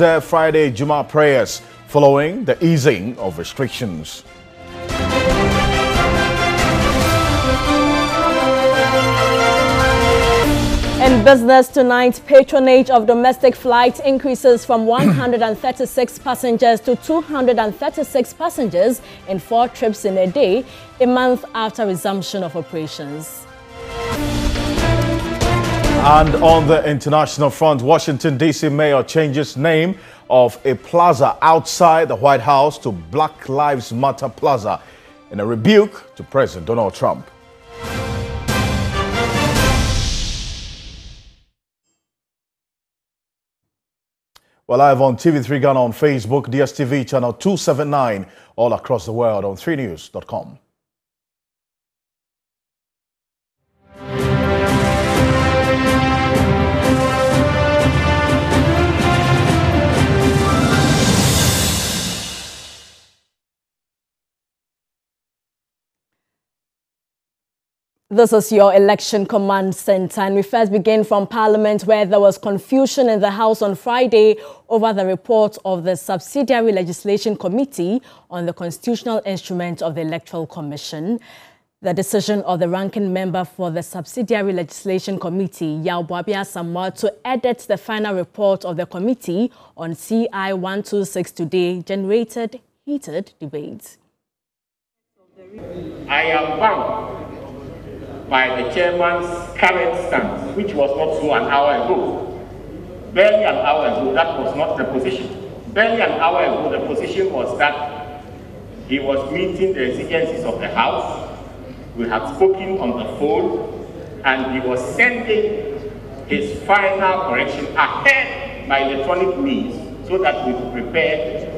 Friday Juma prayers following the easing of restrictions. In business tonight, patronage of domestic flights increases from 136 passengers to 236 passengers in four trips in a day, a month after resumption of operations. And on the international front, Washington, D.C. mayor changes name of a plaza outside the White House to Black Lives Matter Plaza in a rebuke to President Donald Trump. We're live on TV3 Ghana on Facebook, DSTV channel 279, all across the world on 3news.com. This is your election command center and we first begin from parliament where there was confusion in the house on Friday over the report of the subsidiary legislation committee on the constitutional instrument of the electoral commission. The decision of the ranking member for the subsidiary legislation committee, Yaw Buaben Asamoa, to edit the final report of the committee on CI 126 today generated heated debate. I am bound by the chairman's current stance, which was not so an hour ago. Barely an hour ago, that was not the position. Barely an hour ago, the position was that he was meeting the exigencies of the House. We had spoken on the phone, and he was sending his final correction ahead by electronic means so that we could prepare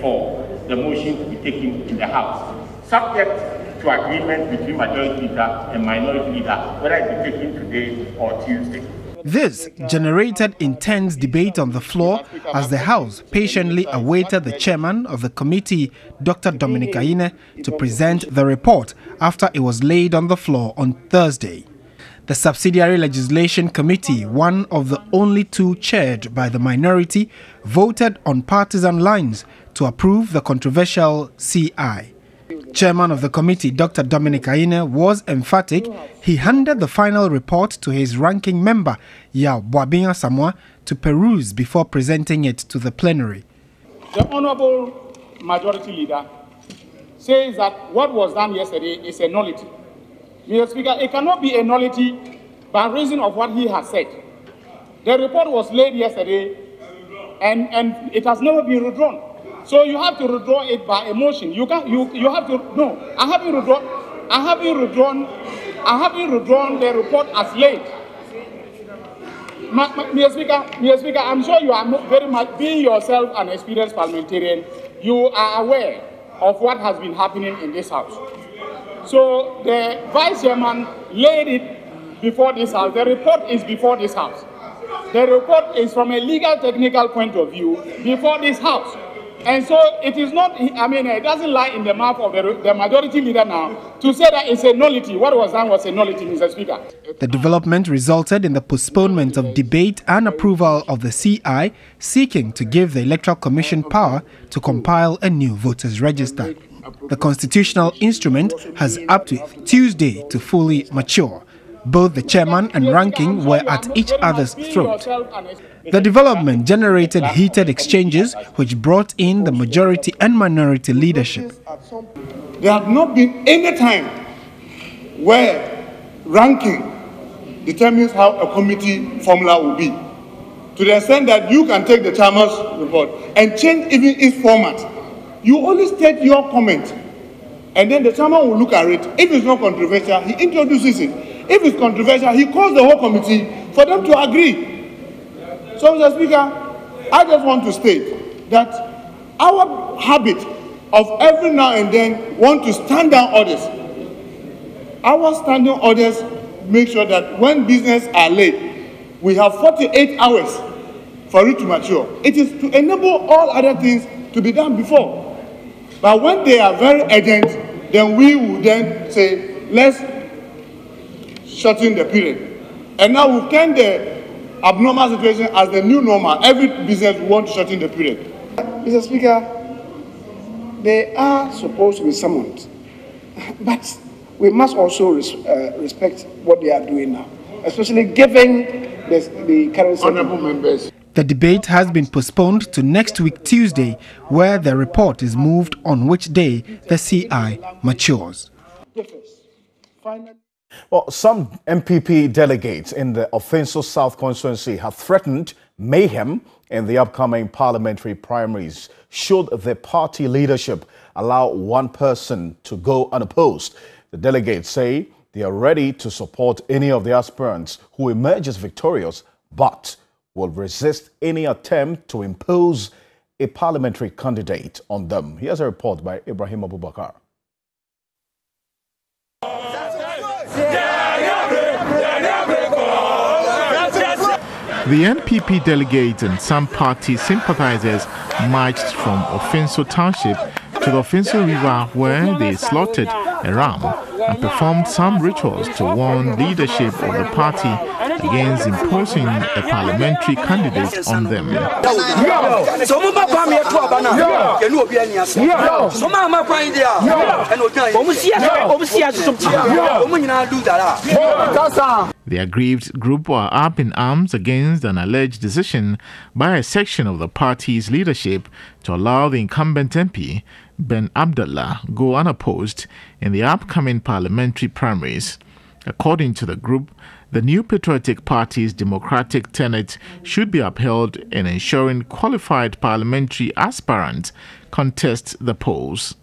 for the motion to be taken in the House. Subject to agreement between majority leader and minority leader, whether it be taken today or Tuesday. This generated intense debate on the floor as the House patiently awaited the chairman of the committee, Dr. Dominic Ayine, to present the report after it was laid on the floor on Thursday. The Subsidiary Legislation Committee, one of the only two chaired by the minority, voted on partisan lines to approve the controversial CI. Chairman of the committee, Dr. Dominic Ayine, was emphatic. He handed the final report to his ranking member, Yaw Buaben Asamoa, to peruse before presenting it to the plenary. The Honorable Majority Leader says that what was done yesterday is a nullity. Mr. Speaker, it cannot be a nullity by reason of what he has said. The report was laid yesterday and, and it has never been withdrawn. So you have to withdraw it by emotion. You can you you have to no. I haven't withdrawn. I haven't. I haven't the report as late. Mr. Speaker, Mr. Speaker, I'm sure you are very much being yourself an experienced parliamentarian. You are aware of what has been happening in this house. So the vice chairman laid it before this house. The report is before this house. The report is from a legal technical point of view before this house. And so it is not, I mean, it doesn't lie in the mouth of the, the majority leader now to say that it's a nullity. What was done was a nullity, Mr. Speaker. The development resulted in the postponement of debate and approval of the CI seeking to give the Electoral Commission power to compile a new voters register. The constitutional instrument has up to Tuesday to fully mature. Both the chairman and ranking were at each other's throat. The development generated heated exchanges which brought in the majority and minority leadership. There have not been any time where ranking determines how a committee formula will be. To the extent that you can take the chairman's report and change even its format. You only state your comment and then the chairman will look at it. If it's not controversial, he introduces it. If it's controversial, he calls the whole committee for them to agree. So, Mr. Speaker, I just want to state that our habit of every now and then want to stand down orders, our standing orders make sure that when business are late, we have 48 hours for it to mature. It is to enable all other things to be done before. But when they are very urgent, then we will then say, let's shorten the period. And now we've turned the abnormal situation as the new normal. Every business will want to shorten the period. Mr. Speaker, they are supposed to be summoned, but we must also res uh, respect what they are doing now, especially given the, the current Honorable members. The debate has been postponed to next week Tuesday, where the report is moved on which day the CI matures. Well, some NPP delegates in the Offinso South constituency have threatened mayhem in the upcoming parliamentary primaries should the party leadership allow one person to go unopposed. The delegates say they are ready to support any of the aspirants who emerges victorious, but will resist any attempt to impose a parliamentary candidate on them. Here's a report by Ibrahim Abubakar. The NPP delegates and some party sympathizers marched from Offinso Township to the Offinso River where they slaughtered a ram and performed some rituals to warn leadership of the party against imposing a parliamentary candidate on them. The aggrieved group were up in arms against an alleged decision by a section of the party's leadership to allow the incumbent MP, Ben Abdallah, go unopposed in the upcoming parliamentary primaries. According to the group, the new Patriotic Party's democratic tenet should be upheld in ensuring qualified parliamentary aspirants contest the polls.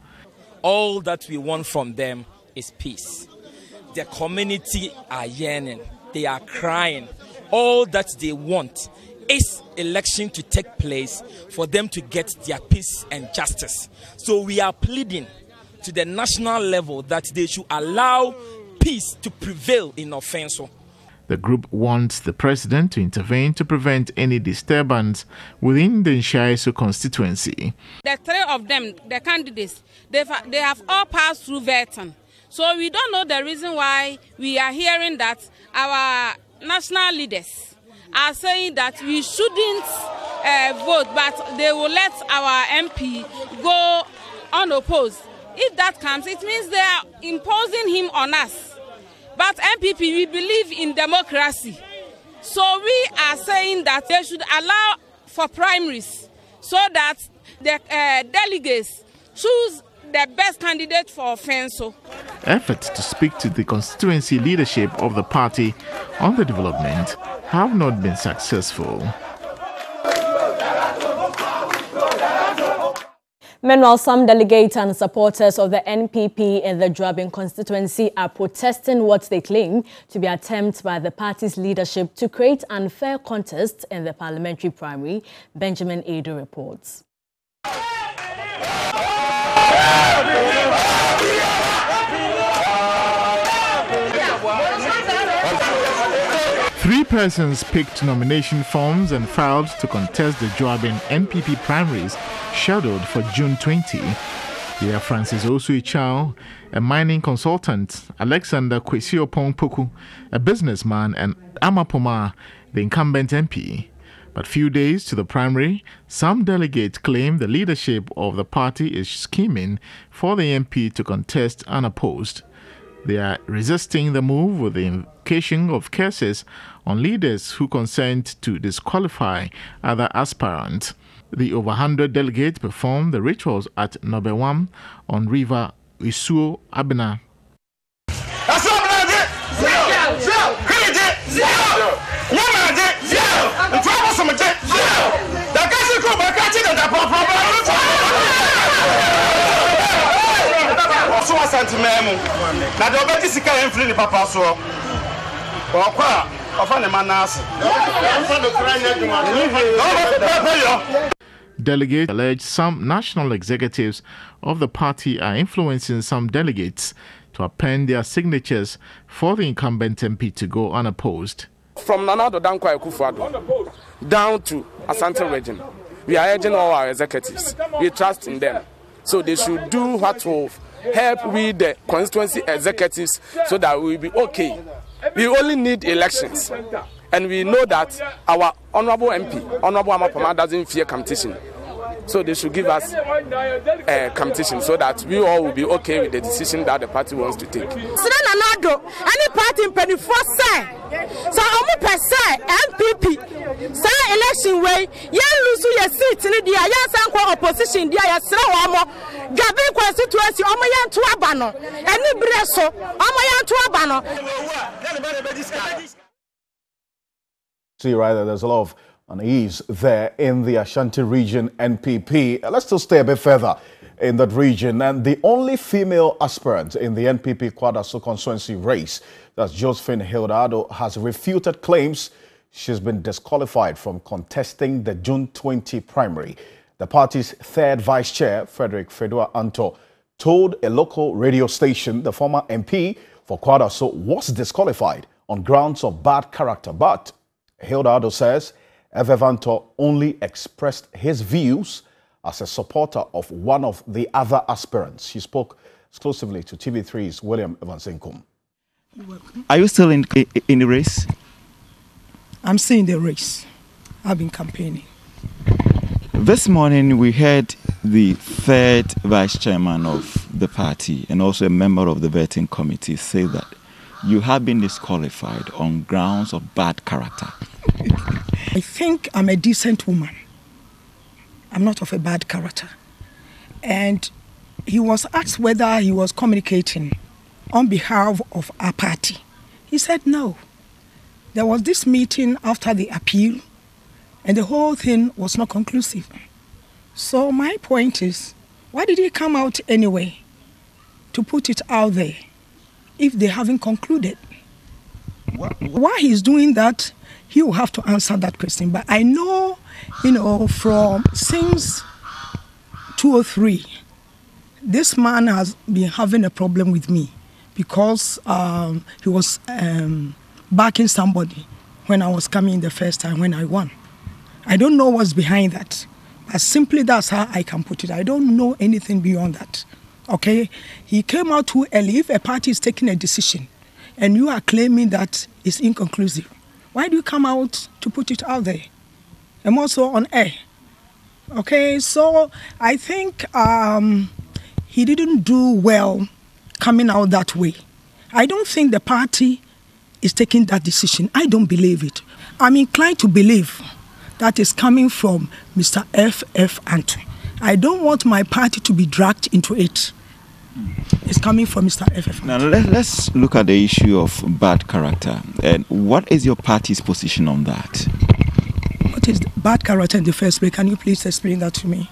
All that we want from them is peace. The community are yearning, they are crying. All that they want is election to take place for them to get their peace and justice. So we are pleading to the national level that they should allow peace to prevail in Offinso. The group wants the president to intervene to prevent any disturbance within the Nhyaiso constituency. The three of them, the candidates, they they have all passed through vetting. So we don't know the reason why we are hearing that our national leaders are saying that we shouldn't uh, vote, but they will let our MP go unopposed. If that comes, it means they are imposing him on us. But MPP, we believe in democracy. So we are saying that they should allow for primaries so that the uh, delegates choose the best candidate for Fenso. Efforts to speak to the constituency leadership of the party on the development have not been successful. Meanwhile, some delegates and supporters of the NPP in the Juaben constituency are protesting what they claim to be attempts by the party's leadership to create unfair contest in the parliamentary primary, Benjamin Adu reports. Three persons picked nomination forms and filed to contest the Juaben NPP primaries scheduled for June 20. They are Francis Osui Chow, a mining consultant, Alexander Kwesiopong Poku, a businessman, and Ama Pomaa, the incumbent MP. But few days to the primary, some delegates claim the leadership of the party is scheming for the MP to contest unopposed. They are resisting the move with the invocation of cases on leaders who consent to disqualify other aspirants. The over 100 delegates performed the rituals at Nobewam on River Isuo Abena. So asantemaa mu na deɛ ɔbɛgye sika yɛn mfiri ne papa soɔ ɔkɔ a ɔfa ne ma naase Delegates allege some national executives of the party are influencing some delegates to append their signatures for the incumbent MP to go unopposed. From Nana Addo Dankwa Akufo-Addo down to Asante region, we are urging all our executives. We trust in them. So they should do what will help with the constituency executives so that we will be okay. We only need elections. And we know that our honorable MP, Honorable Amapama, doesn't fear competition. So they should give us a competition so that we all will be okay with the decision that the party wants to take. Any party in say, so I'm per se MPP, say election way, yan lose your seat in the yan sanko opposition, the yasra wamo, Gabi constituency, omo yan to abano, any breso, omo yan to abano. See, right, there's a lot of unease there in the Ashanti region NPP. Uh, let's still stay a bit further in that region. And the only female aspirant in the NPP Kwadaso constituency race, that's Josephine Hilda Addo, has refuted claims she's been disqualified from contesting the June 20 primary. The party's third vice chair, Frederick Fedua Anto, told a local radio station the former MP for Kwadaso was disqualified on grounds of bad character. But Hilda Addo says F. F. Anto only expressed his views as a supporter of one of the other aspirants. He spoke exclusively to TV3's William Evansenkum. Are you still in, in the race? I'm still in the race. I've been campaigning. This morning we heard the third vice chairman of the party and also a member of the vetting committee say that you have been disqualified on grounds of bad character. I think I'm a decent woman. I'm not of a bad character. And he was asked whether he was communicating on behalf of our party. He said no. There was this meeting after the appeal, and the whole thing was not conclusive. So, my point is why did he come out anyway to put it out there if they haven't concluded? Why he's doing that he will have to answer that question. But I know, you know, from since 203, this man has been having a problem with me because um, he was um, backing somebody when I was coming in the first time when I won. I don't know what's behind that. But simply that's how I can put it. I don't know anything beyond that. Okay? He came out too early. If a party is taking a decision and you are claiming that it's inconclusive, why do you come out to put it out there? I'm also on air. Okay, so I think um, he didn't do well coming out that way. I don't think the party is taking that decision. I don't believe it. I'm inclined to believe that is coming from Mr. F. F. Anto. I don't want my party to be dragged into it. It's coming from Mr. FF. Now let, us look at the issue of bad character. And what is your party's position on that? What is bad character in the first place? Can you please explain that to me?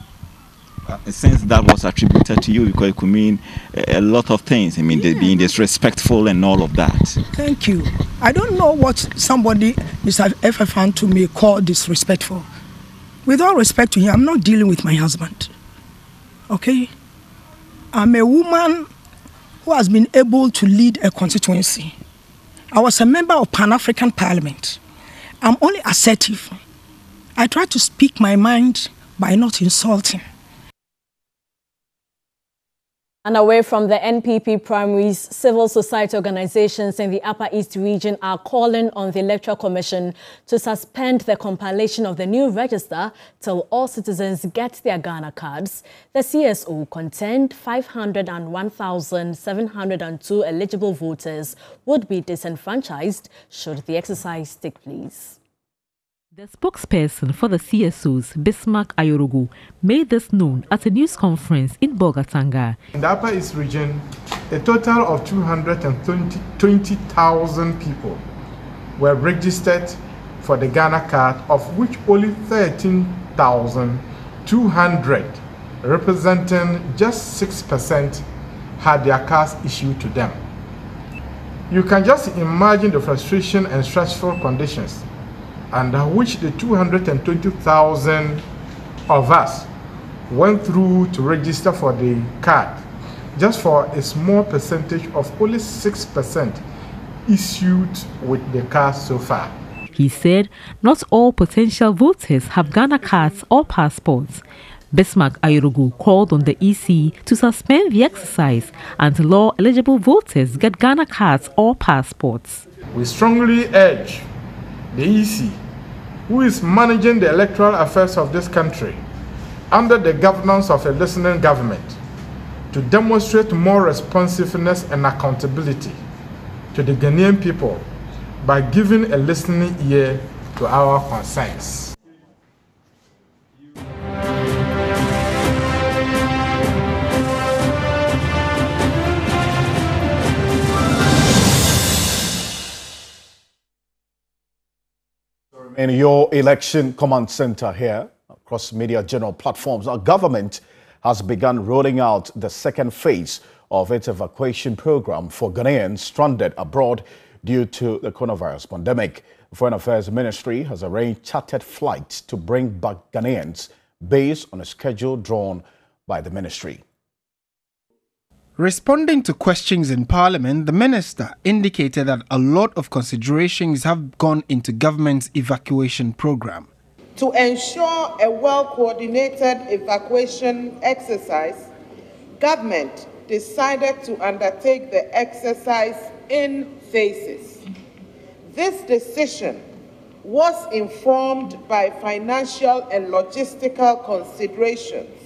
Uh, since that was attributed to you, because it could mean a lot of things. I mean, yeah. being disrespectful and all of that. Thank you. I don't know what somebody, Mr. FF, to me call disrespectful. With all respect to him, I'm not dealing with my husband. Okay? I'm a woman who has been able to lead a constituency. I was a member of Pan African Parliament. I'm only assertive. I try to speak my mind by not insulting. And away from the NPP primaries, civil society organizations in the Upper East region are calling on the Electoral Commission to suspend the compilation of the new register till all citizens get their Ghana cards. The CSO contend 501,702 eligible voters would be disenfranchised should the exercise take place. The spokesperson for the CSOs, Bismarck Ayorogu, made this known at a news conference in Bolgatanga. In the Upper East region, a total of 220,000 people were registered for the Ghana card, of which only 13,200, representing just 6%, had their cards issued to them. You can just imagine the frustration and stressful conditions under which the 220,000 of us went through to register for the card, just for a small percentage of only 6% issued with the card so far. He said not all potential voters have Ghana cards or passports. Bismarck Ayorogu called on the EC to suspend the exercise until all eligible voters get Ghana cards or passports. We strongly urge the EC, who is managing the electoral affairs of this country under the governance of a listening government, to demonstrate more responsiveness and accountability to the Ghanaian people by giving a listening ear to our concerns. In your election command center here, across media general platforms, our government has begun rolling out the second phase of its evacuation program for Ghanaians stranded abroad due to the coronavirus pandemic. Foreign Affairs Ministry has arranged chartered flights to bring back Ghanaians based on a schedule drawn by the ministry. Responding to questions in Parliament, the minister indicated that a lot of considerations have gone into government's evacuation program. To ensure a well-coordinated evacuation exercise, government decided to undertake the exercise in phases. This decision was informed by financial and logistical considerations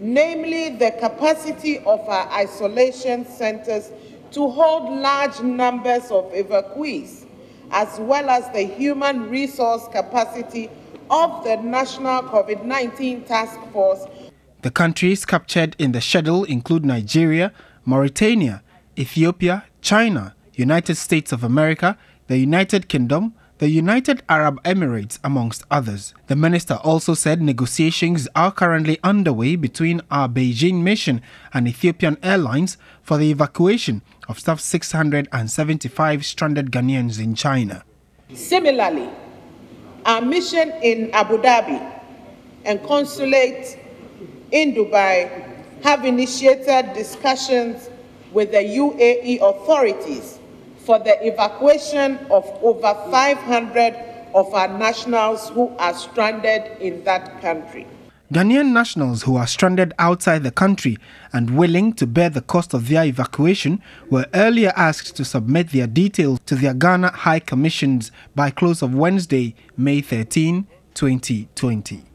namely the capacity of our isolation centers to hold large numbers of evacuees, as well as the human resource capacity of the National COVID 19 Task Force. The countries captured in the schedule include Nigeria, Mauritania, Ethiopia, China, United States of America, the United Kingdom, the United Arab Emirates, amongst others. The minister also said negotiations are currently underway between our Beijing mission and Ethiopian Airlines for the evacuation of staff 675 stranded Ghanaians in China. Similarly, our mission in Abu Dhabi and consulate in Dubai have initiated discussions with the UAE authorities for the evacuation of over 500 of our nationals who are stranded in that country. Ghanaian nationals who are stranded outside the country and willing to bear the cost of their evacuation were earlier asked to submit their details to their Ghana High Commissions by close of Wednesday, May 13, 2020.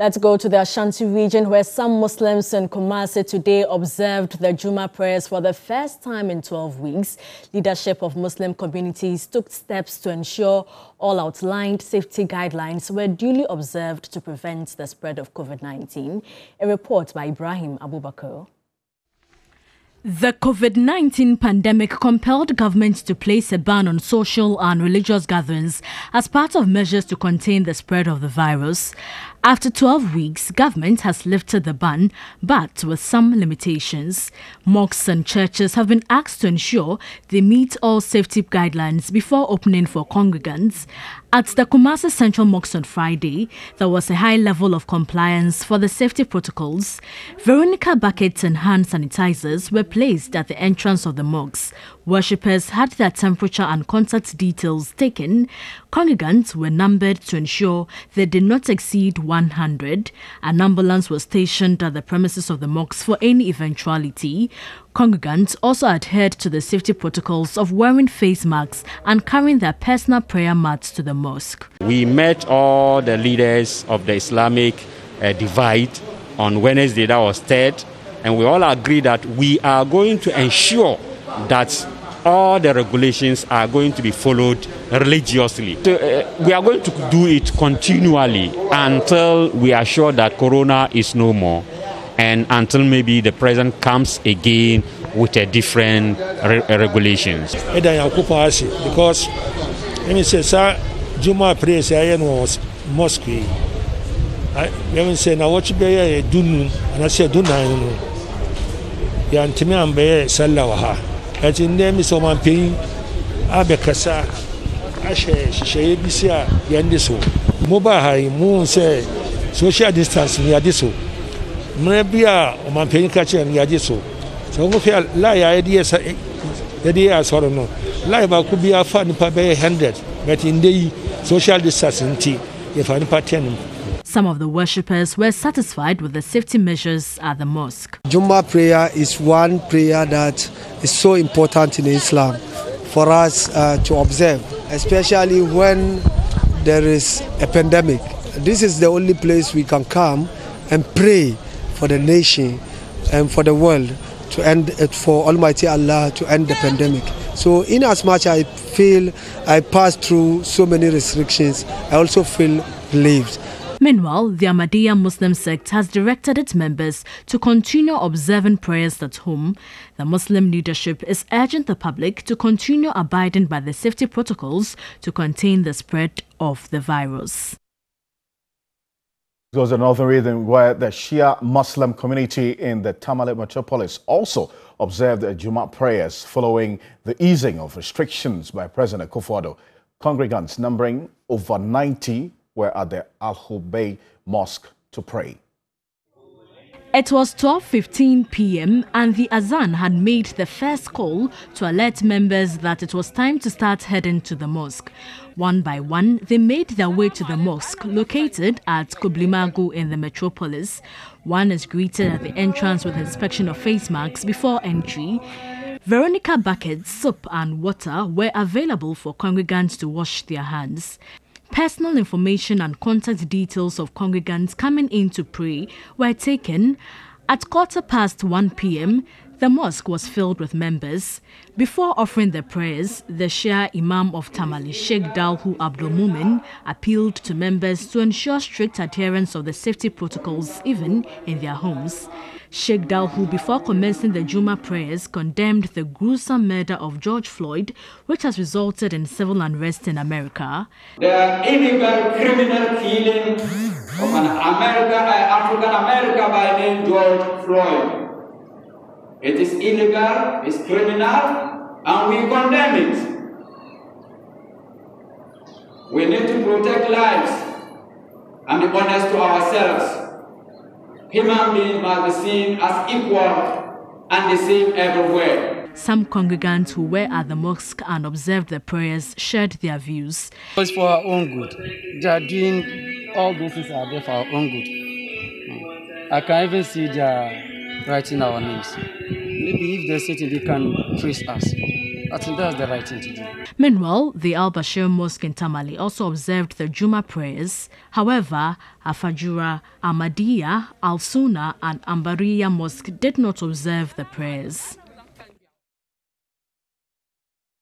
Let's go to the Ashanti region where some Muslims in Kumasi today observed the Juma prayers for the first time in 12 weeks. Leadership of Muslim communities took steps to ensure all outlined safety guidelines were duly observed to prevent the spread of COVID-19. A report by Ibrahim Abubakar. The COVID 19 pandemic compelled governments to place a ban on social and religious gatherings as part of measures to contain the spread of the virus. After 12 weeks, government has lifted the ban, but with some limitations. Mosques and churches have been asked to ensure they meet all safety guidelines before opening for congregants. At the Kumasi Central Mosque on Friday, there was a high level of compliance for the safety protocols. Veronica buckets and hand sanitizers were placed at the entrance of the mosque. Worshippers had their temperature and contact details taken. Congregants were numbered to ensure they did not exceed 100. An ambulance was stationed at the premises of the mosque for any eventuality. Congregants also adhered to the safety protocols of wearing face masks and carrying their personal prayer mats to the mosque. We met all the leaders of the Islamic uh, divide on Wednesday, that was third, and we all agreed that we are going to ensure that all the regulations are going to be followed religiously. So, uh, we are going to do it continually until we are sure that corona is no more and until maybe the president comes again with a different re- regulations. Because let me say, sir, Juma praise I was mosque. Let me say, now what you be dunu, and I said, duna, yantimi ambe sallah wa ha. Ɛti ndé mi sọ ma pin abɛkasa ahyɛ hyehyɛeɛ bi si a yɛn de so. Mobile ha yi mu sɛ social distance ni yɛde so. Mmerɛ bi a ɔmanpanyin ka kyerɛ no yɛagye so sɛ wohwɛ lae a yɛde yɛ yɛde yɛ asɔre no lae baako bi afa nipa bɛyɛ 100 but ndɛ yi social distance nti yɛfa nipa 10 Some of the worshippers were satisfied with the safety measures at the mosque. Juma prayer is one prayer that is so important in Islam. for us uh, to observe, especially when there is a pandemic. This is the only place we can come and pray for the nation and for the world to end it for Almighty Allah to end the pandemic. So, in as much I feel I passed through so many restrictions, I also feel relieved. Meanwhile, the Ahmadiyya Muslim sect has directed its members to continue observing prayers at home. The Muslim leadership is urging the public to continue abiding by the safety protocols to contain the spread of the virus. There's another reason why the Shia Muslim community in the Tamale metropolis also observed Juma prayers following the easing of restrictions by President Akufo-Addo. Congregants numbering over 90 were at the Al Hubei Mosque to pray. It was 12:15 p.m. and the azan had made the first call to alert members that it was time to start heading to the mosque. One by one, they made their way to the mosque located at Kublimagu in the metropolis. One is greeted at the entrance with inspection of face masks before entry. Veronica buckets, soap and water were available for congregants to wash their hands. Personal information and contact details of congregants coming in to pray were taken. At quarter past 1 p.m., the mosque was filled with members. Before offering the prayers, the Shia Imam of Tamale, Sheikh Dalhu Abdul Mumin, appealed to members to ensure strict adherence of the safety protocols even in their homes. Sheikh Dalhu, before commencing the Juma prayers, condemned the gruesome murder of George Floyd, which has resulted in civil unrest in America. The illegal criminal killing of an America, African American by name George Floyd it is illegal, it's criminal, and we condemn it. We need to protect lives and be honest to ourselves. Human beings must be seen as equal and the same everywhere. Some congregants who were at the mosque and observed the prayers shared their views. It's for our own good. They are doing all those things are there for our own good. I can even see their writing our names. Maybe if there's something they can trace us. I think that's the right thing to do. Meanwhile, the Al Bashir Mosque in Tamale also observed the Juma prayers. However, Afajura, Ahmadiyya, Al Sunnah, and Ambariya Mosque did not observe the prayers.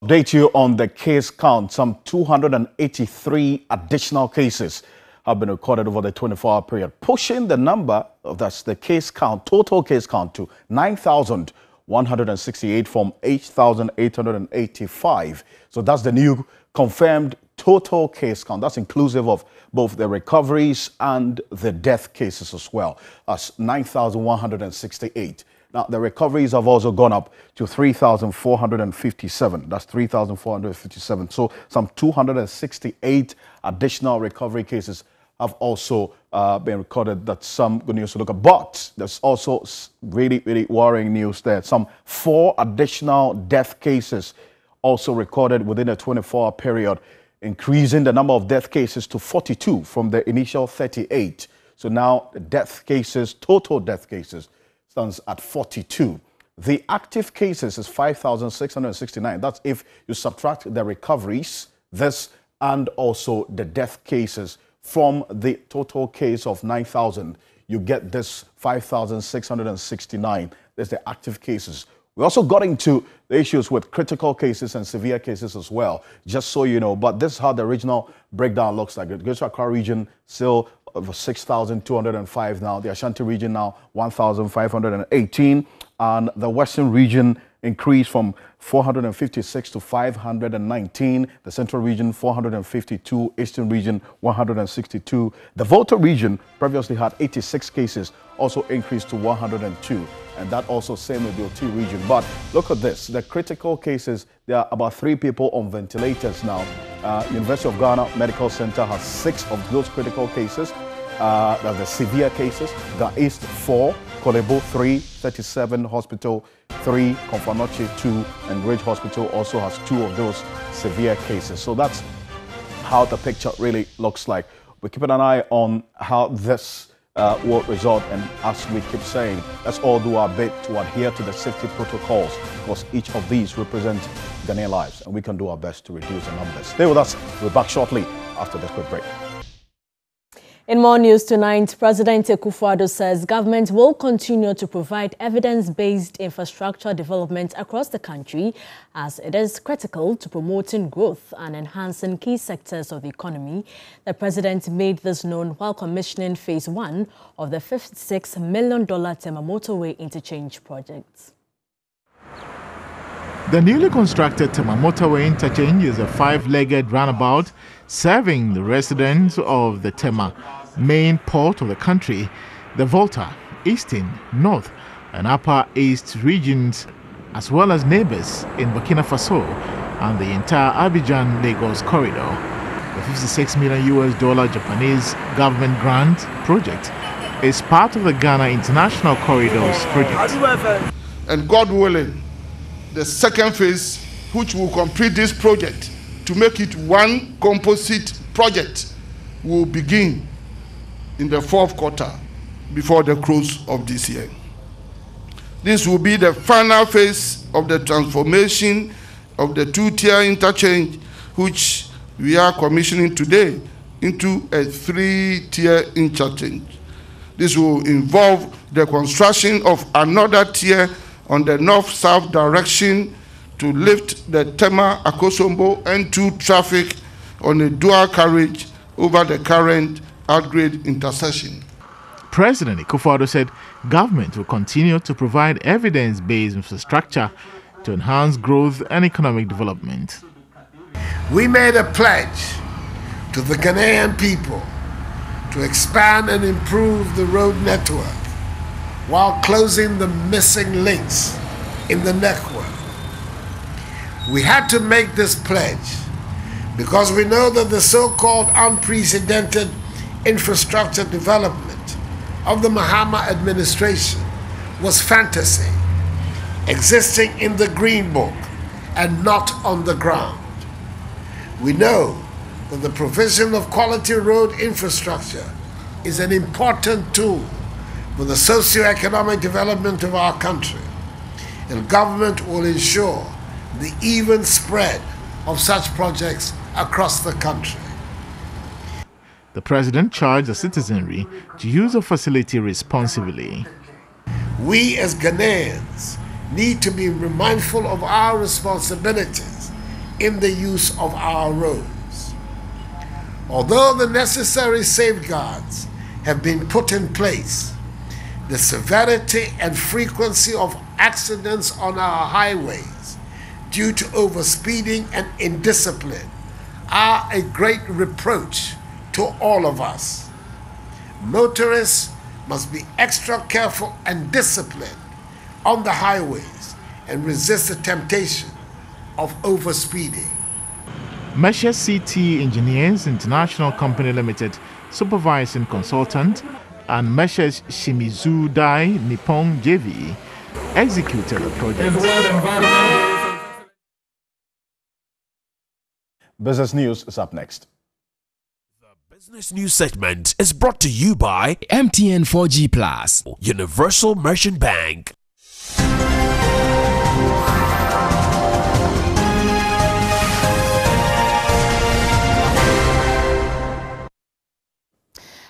Update you on the case count. Some 283 additional cases have been recorded over the 24-hour period, pushing the number of that's the case count, total case count to 9,168 from 8,885. So that's the new confirmed total case count. That's inclusive of both the recoveries and the death cases as well. That's 9,168. Now, the recoveries have also gone up to 3,457. That's 3,457. So, some 268 additional recovery cases have also uh, been recorded that some good news to look at. But there's also really, really worrying news there. Some four additional death cases also recorded within a 24-hour period, increasing the number of death cases to 42 from the initial 38. So now the death cases, total death cases, stands at 42. The active cases is 5,669. That's if you subtract the recoveries, this and also the death cases from the total case of 9,000, you get this 5,669. There's the active cases. We also got into the issues with critical cases and severe cases as well, just so you know. But this is how the original breakdown looks like. The Greater Accra region still over 6,205 now. The Ashanti region now 1,518. And the Western region increased from 456 to 519. The Central Region 452. Eastern Region 162. The Volta region previously had 86 cases, also increased to 102. And that also same with the Oti region. But look at this. The critical cases, there are about three people on ventilators now. Uh, University of Ghana Medical Center has six of those critical cases. Uh, the severe cases. The East 4, Korle Bu 3, 37 Hospital 3, Komfo 2, and Ridge Hospital also has two of those severe cases. So that's how the picture really looks like. We're keeping an eye on how this uh, will result. And as we keep saying, let's all do our bit to adhere to the safety protocols because each of these represent Ghanaian lives and we can do our best to reduce the numbers. Stay with us. We'll be back shortly after this quick break. In more news tonight, President Akufo-Addo says government will continue to provide evidence-based infrastructure development across the country as it is critical to promoting growth and enhancing key sectors of the economy. The president made this known while commissioning phase one of the $56 million Tema Motorway Interchange project. The newly constructed Tema Motorway Interchange is a five-legged roundabout serving the residents of the Tema main port of the country, the Volta, Eastern, North, and Upper East regions, as well as neighbors in Burkina Faso and the entire Abidjan Lagos corridor. The 56 million US dollar Japanese government grant project is part of the Ghana International Corridors project. And God willing, the second phase, which will complete this project to make it one composite project, will begin in the fourth quarter before the close of this year. This will be the final phase of the transformation of the two-tier interchange, which we are commissioning today, into a three-tier interchange. This will involve the construction of another tier on the north-south direction to lift the Tema Akosombo N2 traffic on a dual carriage over the current at-grade intersection. President Akufo-Addo said government will continue to provide evidence-based infrastructure to enhance growth and economic development. We made a pledge to the Ghanaian people to expand and improve the road network while closing the missing links in the network. We had to make this pledge because we know that the so-called unprecedented infrastructure development of the Mahama administration was fantasy, existing in the Green Book and not on the ground. We know that the provision of quality road infrastructure is an important tool for the socio-economic development of our country, and government will ensure the even spread of such projects across the country. The president charged the citizenry to use the facility responsibly. We as Ghanaians need to be mindful of our responsibilities in the use of our roads. Although the necessary safeguards have been put in place, the severity and frequency of accidents on our highways due to overspeeding and indiscipline are a great reproach to all of us. Motorists must be extra careful and disciplined on the highways and resist the temptation of overspeeding. Measures CTI Engineers International Company Limited, supervising consultant, and Measures Shimizu Dai Nippon JV executed the project. Business News is up next. Business News segment is brought to you by MTN 4G Plus, Universal Merchant Bank.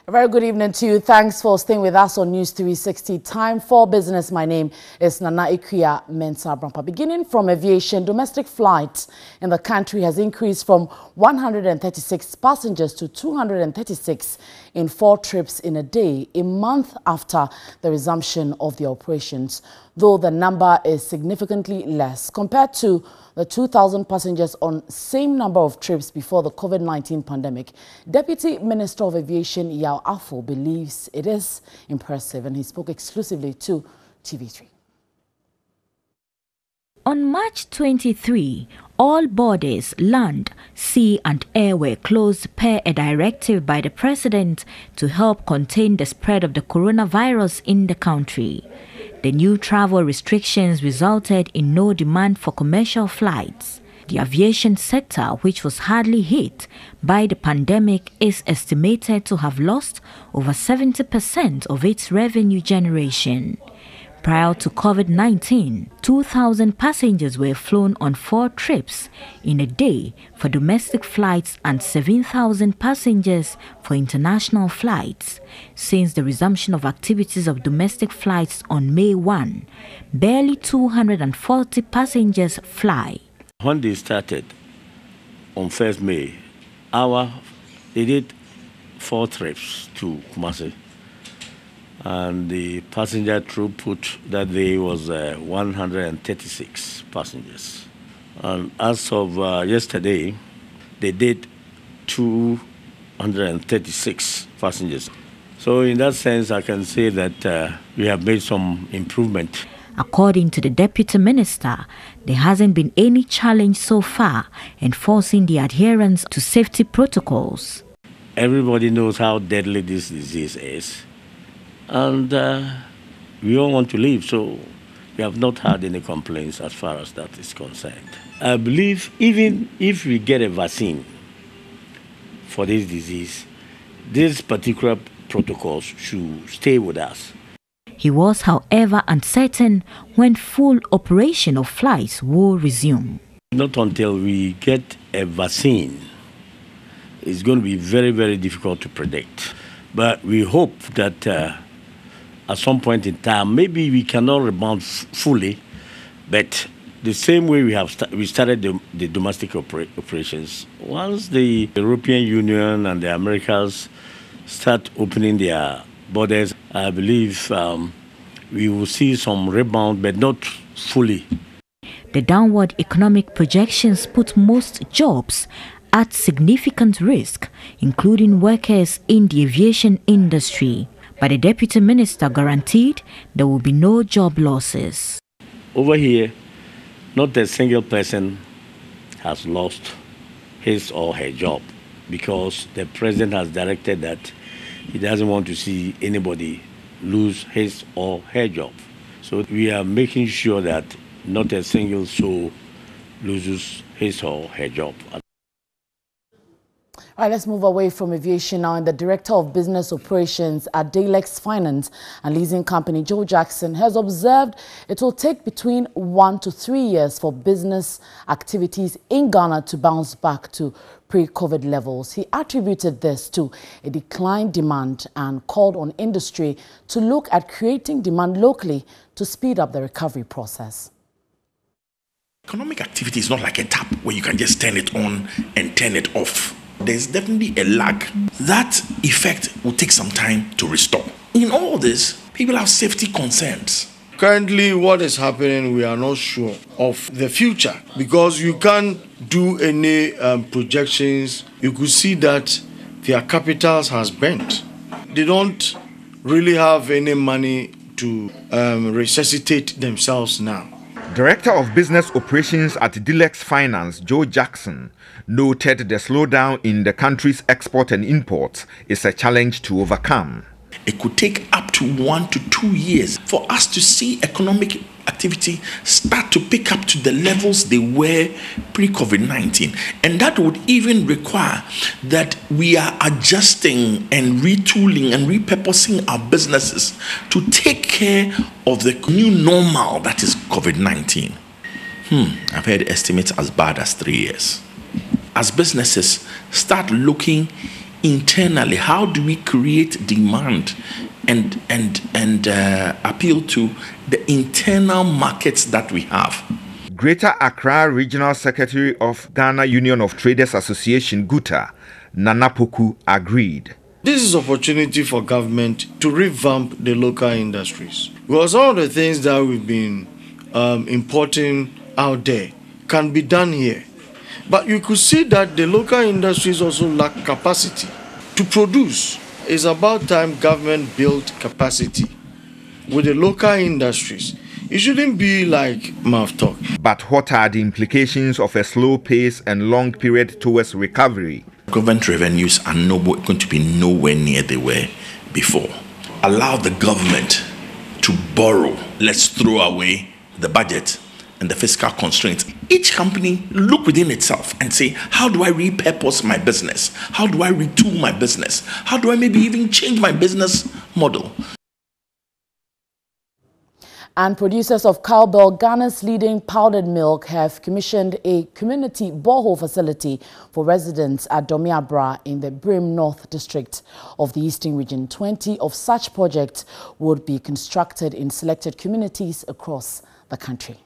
A very good evening to you. Thanks for staying with us on News 360. Time for business. My name is Nana Ikuya Mensah Brampa. Beginning from aviation, domestic flights in the country has increased from 136 passengers to 236 in four trips in a day, a month after the resumption of the operations, though the number is significantly less compared to the 2,000 passengers on same number of trips before the COVID-19 pandemic. Deputy Minister of Aviation Yao Afoh believes it is impressive and he spoke exclusively to TV3. On March 23, all borders, land, sea and air were closed per a directive by the President to help contain the spread of the coronavirus in the country. The new travel restrictions resulted in no demand for commercial flights. The aviation sector, which was hardly hit by the pandemic, is estimated to have lost over 70% of its revenue generation. Prior to COVID 19, 2,000 passengers were flown on four trips in a day for domestic flights and 7,000 passengers for international flights. Since the resumption of activities of domestic flights on May 1, barely 240 passengers fly. When they started on 1st May, our, they did four trips to Kumasi and the passenger throughput that day was uh, 136 passengers. And as of uh, yesterday, they did 236 passengers. So, in that sense, I can say that uh, we have made some improvement. According to the deputy minister, there hasn't been any challenge so far enforcing the adherence to safety protocols. Everybody knows how deadly this disease is and uh, we all want to live. So we have not had any complaints as far as that is concerned. I believe even if we get a vaccine for this disease, these particular protocols should stay with us. He was, however, uncertain when full operation of flights will resume. Not until we get a vaccine, it's going to be very, very difficult to predict. But we hope that uh, at some point in time. Maybe we cannot rebound fully, but the same way we have we started the, the domestic opera- operations. Once the European Union and the Americas start opening their borders, I believe um, we will see some rebound, but not fully. The downward economic projections put most jobs at significant risk, including workers in the aviation industry but the deputy minister guaranteed there will be no job losses. Over here, not a single person has lost his or her job because the president has directed that he doesn't want to see anybody lose his or her job. So we are making sure that not a single soul loses his or her job. All right, let's move away from aviation now. And the Director of Business Operations at Dalex Finance and Leasing Company, Joe Jackson, has observed it will take between one to three years for business activities in Ghana to bounce back to pre-COVID levels. He attributed this to a declined demand and called on industry to look at creating demand locally to speed up the recovery process. Economic activity is not like a tap where you can just turn it on and turn it off there's definitely a lag. That effect will take some time to restore. In all this, people have safety concerns. Currently, what is happening, we are not sure of the future because you can't do any um, projections. You could see that their capitals has bent. They don't really have any money to um, resuscitate themselves now. Director of Business Operations at Dalex Finance, Joe Jackson, noted the slowdown in the country's export and imports is a challenge to overcome. It could take up to one to two years for us to see economic activity start to pick up to the levels they were pre COVID 19. And that would even require that we are adjusting and retooling and repurposing our businesses to take care of the new normal that is COVID 19. Hmm, I've heard estimates as bad as three years as businesses start looking internally how do we create demand and and and uh, appeal to the internal markets that we have? Greater Accra Regional Secretary of Ghana Union of Traders Association GUTA Nana Poku agreed. This is opportunity for government to revamp the local industries. Because all the things that we've been um, importing out there can be done here but you could see that the local industries also lack capacity to produce. It's about time government built capacity with the local industries. It shouldn't be like mouth talk. But what are the implications of a slow pace and long period towards recovery? Government revenues are no, going to be nowhere near they were before. Allow the government to borrow. Let's throw away the budget and the fiscal constraints. Each company look within itself and say, how do I repurpose my business? How do I retool my business? How do I maybe even change my business model? And producers of Cowbell, Ghana's leading powdered milk, have commissioned a community borehole facility for residents at Domiabra in the Brim North District of the Eastern Region. 20 of such projects would be constructed in selected communities across the country.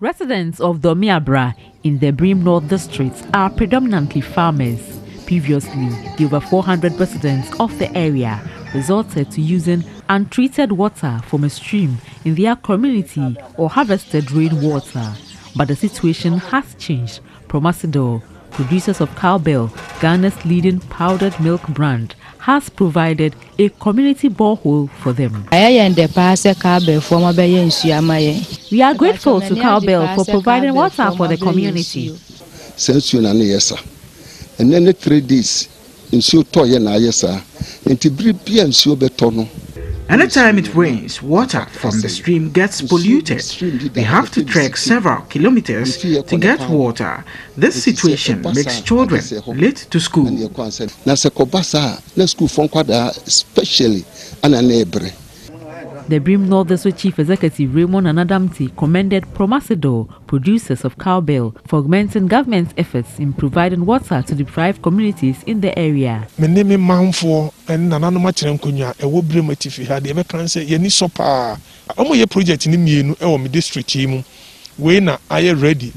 Residents of Domiabra in the Brim North District are predominantly farmers. Previously, the over 400 residents of the area resorted to using untreated water from a stream in their community or harvested rainwater. But the situation has changed. Promasidor, producers of Cowbell, Ghana's leading powdered milk brand, has provided a community borehole for them. We are grateful to Cowbell for providing water for the community. And then three days, nsuo tɔɔyɛ na ayɛ saa nti bere bia nsuo bɛtɔ no Anytime it rains, water from the stream gets polluted. They have to trek several kilometers to get water. This situation makes children late to school. The Brim Northern Chief Executive Raymond Anadamti commended Promasidor, producers of cowbell, for augmenting government's efforts in providing water to deprived communities in the area. me ne me manfoɔ ne nananom akyerɛ nkonnwa ɛwɔ Brim atifi ha deɛ ɛbɛka sɛ yɛni sɔ paa. Ɔmo yɛ project no mmienu ɛwɔ me district yi mu. Wei na ayɛ ready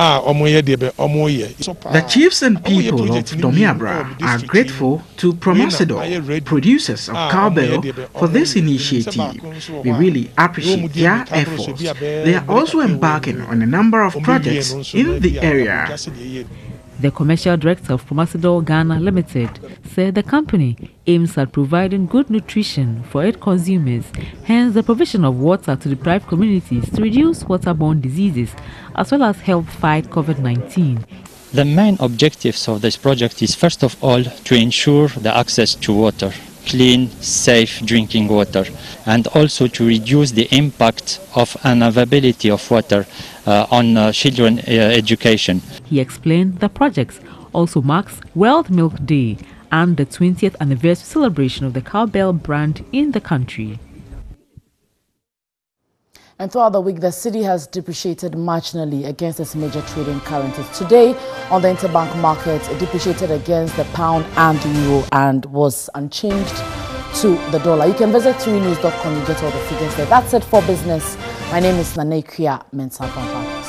the chiefs and people of Domiabra are grateful to Promasidor, producers of cowbell, for this initiative. We really appreciate their efforts. They are also embarking on a number of projects in the area. The commercial director of Promasidor Ghana Limited said the company aims at providing good nutrition for its consumers, hence the provision of water to deprived communities to reduce waterborne diseases as well as help fight COVID-19. The main objectives of this project is first of all to ensure the access to water clean, safe drinking water, and also to reduce the impact of unavailability of water uh, on uh, children uh, education. He explained the projects also marks World Milk Day and the 20th anniversary celebration of the Cowbell brand in the country. And throughout the week, the cedi has depreciated marginally against its major trading currencies. Today, on the interbank market, it depreciated against the pound and the euro and was unchanged to the dollar. You can visit 3news.com and get all the figures there. That's it for business. My name is Nanekia Mensah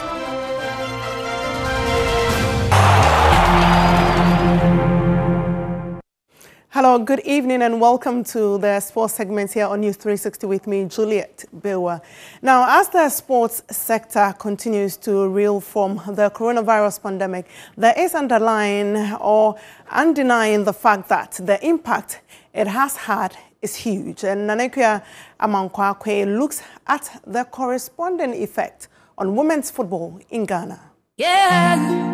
Hello, good evening and welcome to the sports segment here on News 360 with me, Juliet Bawuah. Now, as the sports sector continues to reel from the coronavirus pandemic, there is underlying or undenying the fact that the impact it has had is huge. And Nanekia Amankwakwe looks at the corresponding effect on women's football in Ghana. Yeah.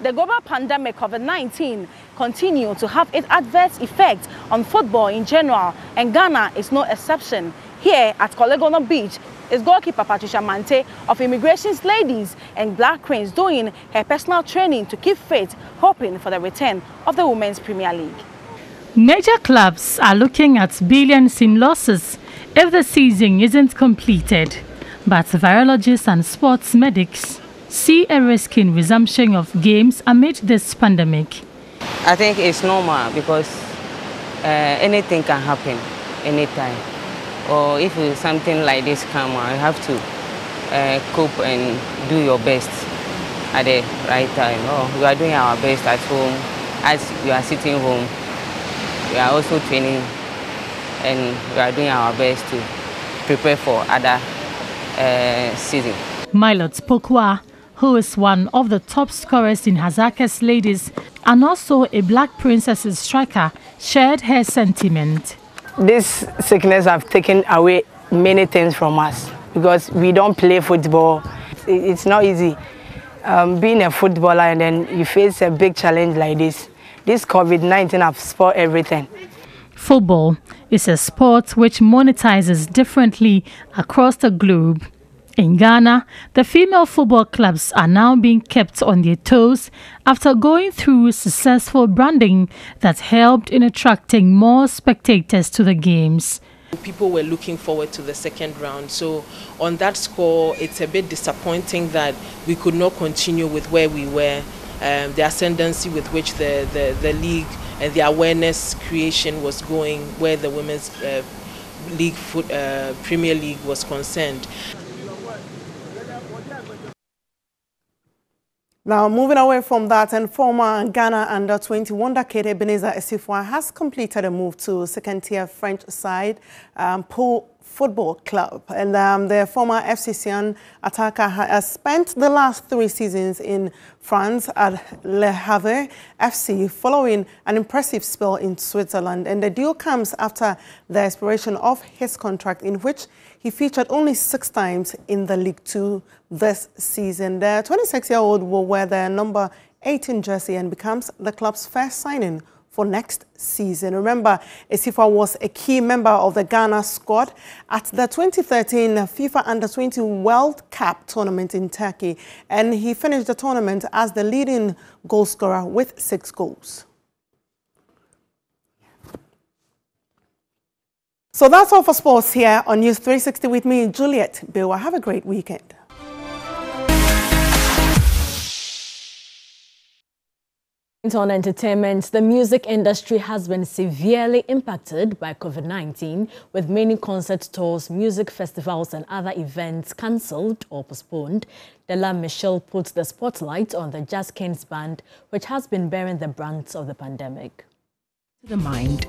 The global pandemic COVID-19 continue to have its adverse effect on football in general, and Ghana is no exception. Here at Korle Beach is goalkeeper Patricia Mante of Immigrations Ladies and Black Cranes doing her personal training to keep fit, hoping for the return of the Women's Premier League. Major clubs are looking at billions in losses if the season isn't completed, but virologists and sports medics see a risk in resumption of games amid this pandemic. I think it's normal because uh, anything can happen anytime. Or if something like this comes, you have to uh, cope and do your best at the right time. Oh, we are doing our best at home. As we are sitting home, we are also training and we are doing our best to prepare for other uh, season. Milot Pokwa who is one of the top scorers in Hasaacas ladies and also a Black Princesses striker, shared her sentiment. This sickness have taken away many things from us because we don't play football. It's not easy um, being a footballer and then you face a big challenge like this. This COVID-19 have spoiled everything. Football is a sport which monetizes differently across the globe. In Ghana, the female football clubs are now being kept on their toes after going through successful branding that helped in attracting more spectators to the games. People were looking forward to the second round. So, on that score, it's a bit disappointing that we could not continue with where we were, um, the ascendancy with which the, the, the league and the awareness creation was going where the women's uh, league foot, uh, Premier League was concerned. Now, moving away from that, and former Ghana under 20 wonder kid Ebenezer Assifuah has completed a move to second-tier French side. Um, Football Club. And um, the former FC Sion attacker has spent the last three seasons in France at Le Havre FC following an impressive spell in Switzerland. And the deal comes after the expiration of his contract in which he featured only six times in the League Two this season. The 26-year-old will wear the number 18 jersey and becomes the club's first signing for next season. Remember, Assifuah was a key member of the Ghana squad at the 2013 FIFA Under-20 World Cup tournament in Turkey, and he finished the tournament as the leading goalscorer with six goals. So that's all for sports here on News 360 with me, Juliet Bill. Have a great weekend. On entertainment, the music industry has been severely impacted by COVID-19, with many concert tours, music festivals and other events cancelled or postponed. Della Michelle puts the spotlight on the Jazz Kings Band, which has been bearing the brunt of the pandemic. The Mind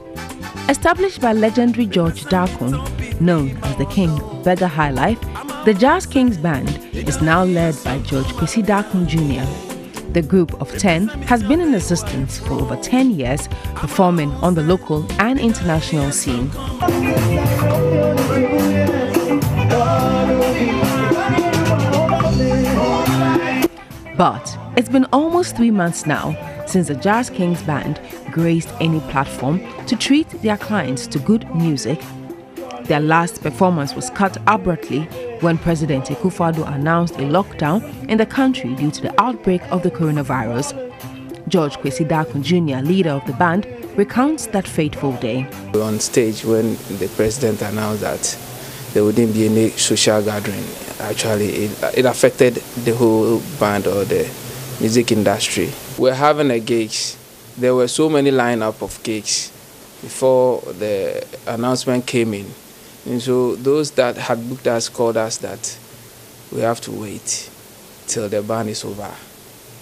Established by legendary George Darko, known as the King of Burger High Life, the Jazz Kings Band is now led by George Kwesi Darko Jr., the group of 10 has been in existence for over 10 years, performing on the local and international scene. But it's been almost three months now since the Jazz Kings Band graced any platform to treat their clients to good music. Their last performance was cut abruptly when President Akufo-Addo announced a lockdown in the country due to the outbreak of the coronavirus. George Kwesi Darko Jr., leader of the band, recounts that fateful day. We were On stage, when the president announced that there wouldn't be any social gathering, actually, it, it affected the whole band or the music industry. We're having a gigs. There were so many lineup of gigs before the announcement came in. And so those that had booked us called us that we have to wait till the ban is over.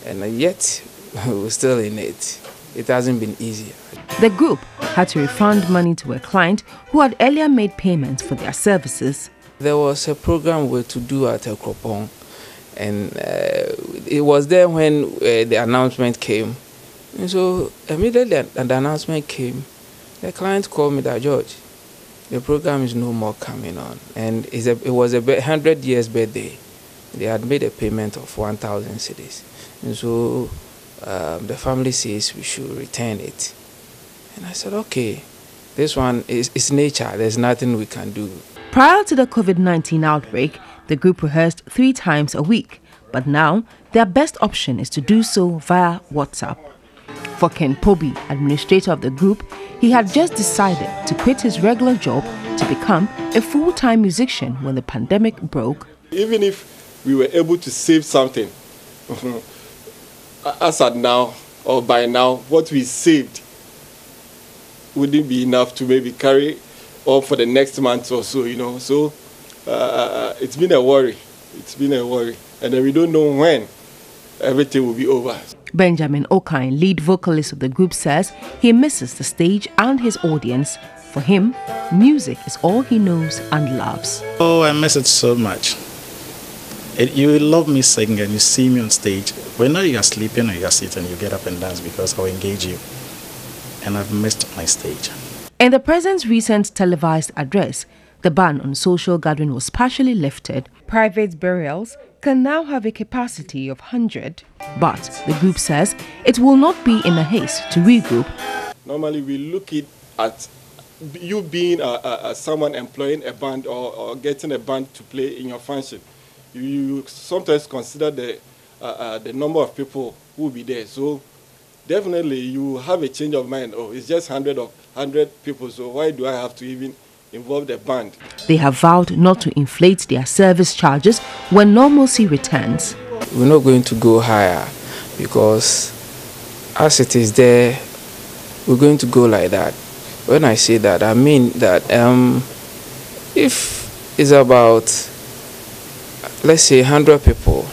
And yet, we're still in it. It hasn't been easy. The group had to refund money to a client who had earlier made payments for their services. There was a program we were to do at Akropong, and uh, it was there when uh, the announcement came. And so immediately the announcement came, the client called me that George, the program is no more coming on. And a, it was a 100 years birthday. They had made a payment of 1,000 cedis. And so um, the family says we should return it. And I said, okay, this one is, is nature. There's nothing we can do. Prior to the COVID 19 outbreak, the group rehearsed three times a week. But now, their best option is to do so via WhatsApp. For Ken Pobi, administrator of the group, he had just decided to quit his regular job to become a full time musician when the pandemic broke. Even if we were able to save something, as at now or by now, what we saved wouldn't be enough to maybe carry on for the next month or so, you know. So uh, it's been a worry. It's been a worry. And then we don't know when everything will be over. Benjamin Okine, lead vocalist of the group, says he misses the stage and his audience. For him, music is all he knows and loves. Oh, I miss it so much. It, you love me singing and you see me on stage. Whenever you are sleeping or you are sitting, you get up and dance because I'll engage you. And I've missed my stage. In the president's recent televised address, the ban on social gathering was partially lifted. Private burials can now have a capacity of 100, but the group says it will not be in a haste to regroup. Normally, we look at you being someone employing a band or, or, getting a band to play in your function, you, you sometimes consider the uh, uh, the number of people who will be there. So definitely you have a change of mind. Oh, it's just hundred of hundred people. So why do I have to even involve the band? They have vowed not to inflate their service charges when normalcy returns. We're not going to go higher because as it is there, we're going to go like that. When I say that, I mean that um, if it's about, let's say, 100 people,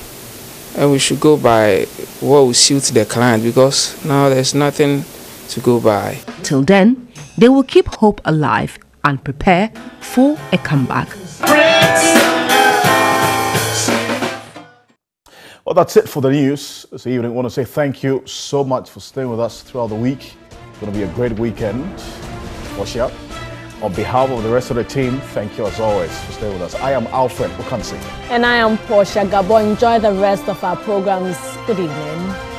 and we should go by what will suit the client because now there's nothing to go by. Till then, they will keep hope alive and prepare for a comeback. Well, that's it for the news this evening. I want to say thank you so much for staying with us throughout the week. It's going to be a great weekend. Watch out. On behalf of the rest of the team, thank you as always for staying with us. I am Alfred Ocansey. And I am Portia Gabor. Enjoy the rest of our programs. Good evening.